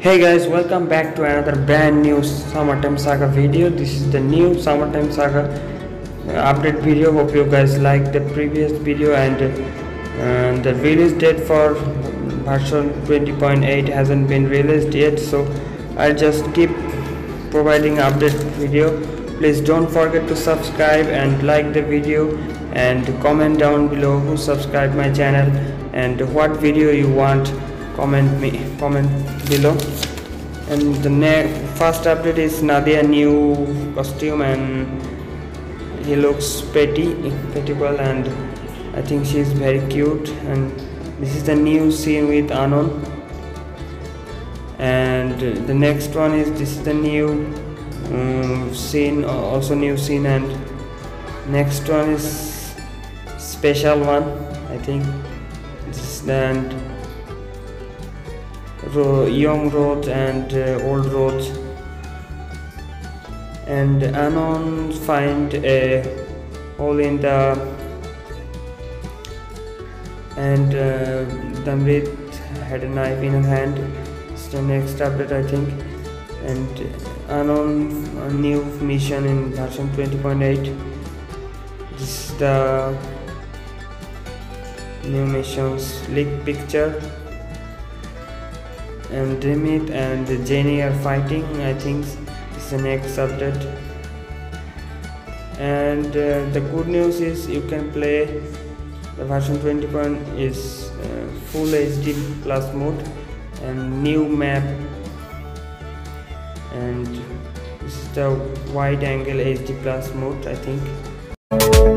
Hey guys, welcome back to another brand new Summertime Saga video. This is the new Summertime Saga uh, update video. Hope you guys like the previous video and uh, the release date for version 20.8 hasn't been released yet. So I'll just keep providing update video. Please don't forget to subscribe and like the video and comment down below who subscribe my channel and what video you want comment me comment below. And the next first update is Nadia new costume and he looks pretty prettyable and I think she's very cute. And this is the new scene with Anon and the next one is this is the new um, scene also new scene and next one is special one I think. This is and young roads and uh, old roads and Anon find a hole in the and uh, Damrit had a knife in her hand. It's the next update I think. And Anon a new mission in version 20.8 this is the new missions leak picture and Dimit and Jenny are fighting I think it's the next update and uh, the good news is you can play the version 21 is uh, full HD plus mode and new map. And this is the wide angle HD plus mode I think